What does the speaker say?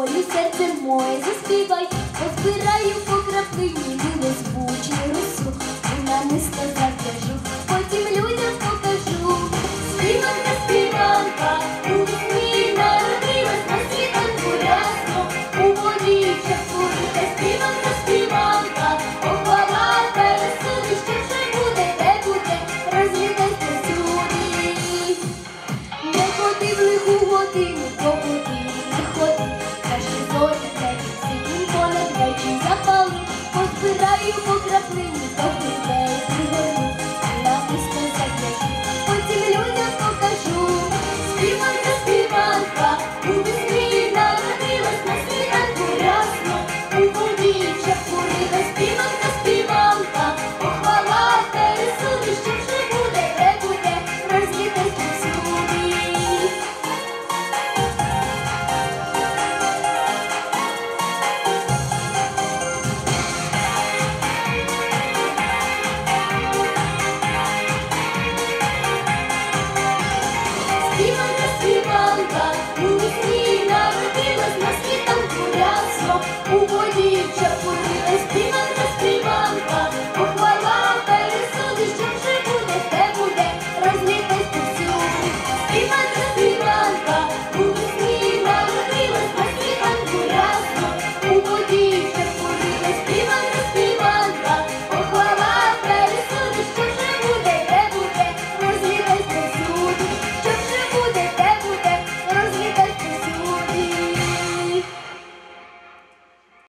волю серце моє заспівай, позбираю по. позбираю по краплині, до людей пригорну, намисто зав'яжу, потім людям покажу. Співанка, співанка, у весні народилась на світанку рясно, у воді чапурила, співанка, співанка,